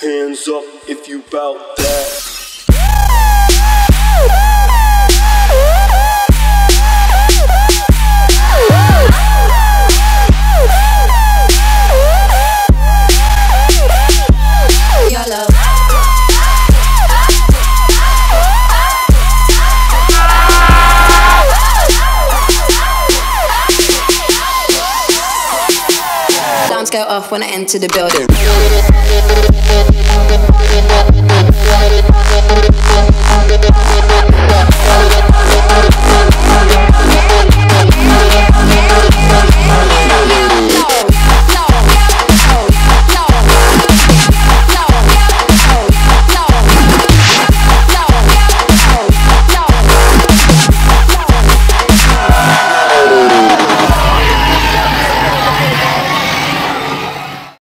Hands up if you bout that. Alarms go off when I enter the building.